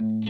You